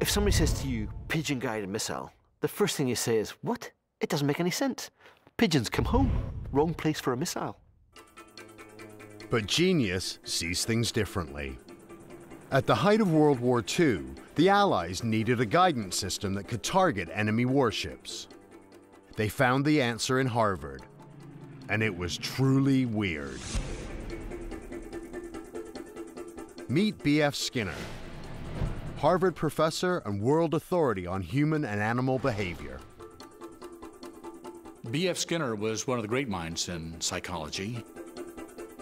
If somebody says to you, pigeon guided missile, the first thing you say is, what? It doesn't make any sense. Pigeons come home. Wrong place for a missile. But genius sees things differently. At the height of World War II, the Allies needed a guidance system that could target enemy warships. They found the answer in Harvard, and it was truly weird. Meet B.F. Skinner, Harvard professor and world authority on human and animal behavior. B.F. Skinner was one of the great minds in psychology.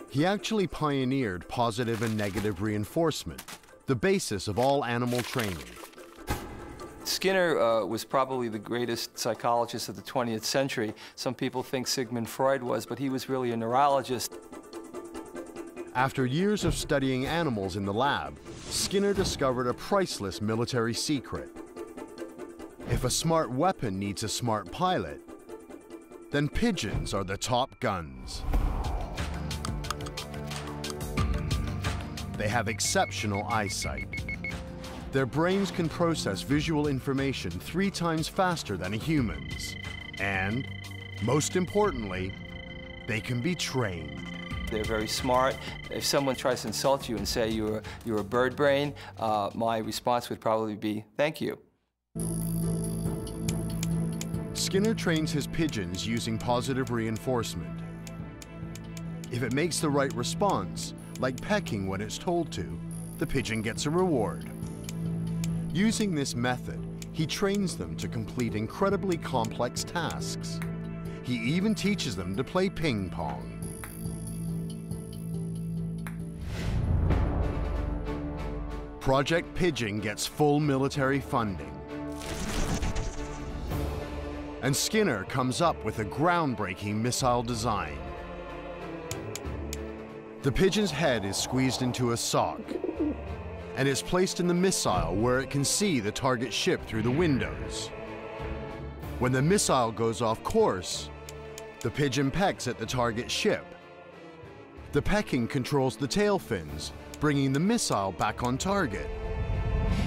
He actually pioneered positive and negative reinforcement, the basis of all animal training. Skinner uh, was probably the greatest psychologist of the 20th century. Some people think Sigmund Freud was, but he was really a neurologist. After years of studying animals in the lab, Skinner discovered a priceless military secret. If a smart weapon needs a smart pilot, then pigeons are the top guns. They have exceptional eyesight. Their brains can process visual information three times faster than a human's. And, most importantly, they can be trained. They're very smart. If someone tries to insult you and say you're, you're a bird brain, uh, my response would probably be, thank you. Skinner trains his pigeons using positive reinforcement. If it makes the right response, like pecking when it's told to, the pigeon gets a reward. Using this method, he trains them to complete incredibly complex tasks. He even teaches them to play ping pong. Project Pigeon gets full military funding. And Skinner comes up with a groundbreaking missile design. The pigeon's head is squeezed into a sock and is placed in the missile where it can see the target ship through the windows. When the missile goes off course, the pigeon pecks at the target ship. The pecking controls the tail fins, bringing the missile back on target.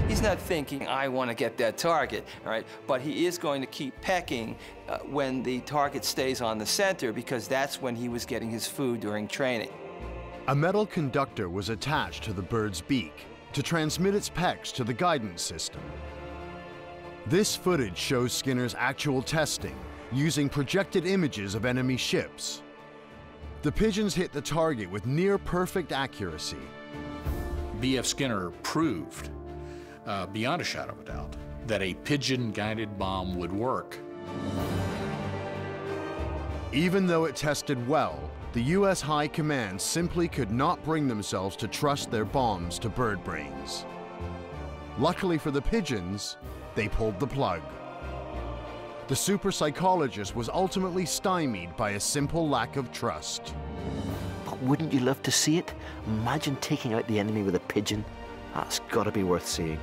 He's not thinking, I want to get that target, all right? But he is going to keep pecking uh, when the target stays on the center because that's when he was getting his food during training. A metal conductor was attached to the bird's beak to transmit its pecks to the guidance system. This footage shows Skinner's actual testing using projected images of enemy ships. The pigeons hit the target with near perfect accuracy. B.F. Skinner proved, uh, beyond a shadow of a doubt, that a pigeon-guided bomb would work. Even though it tested well, the U.S. High Command simply could not bring themselves to trust their bombs to bird brains. Luckily for the pigeons, they pulled the plug. The super psychologist was ultimately stymied by a simple lack of trust. Wouldn't you love to see it? Imagine taking out the enemy with a pigeon. That's gotta be worth seeing.